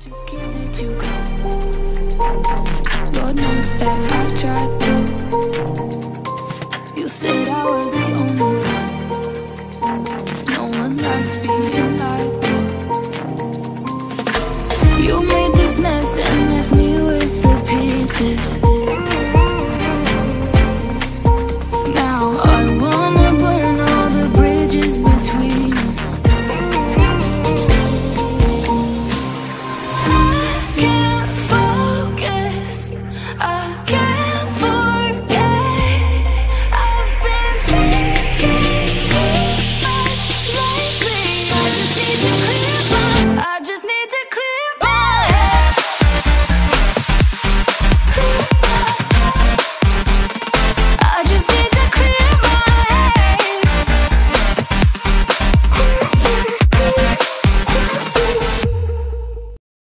just can't let you. Lord knows that I've tried to. You said I was the only one. No one likes being lied to. You made this mess again.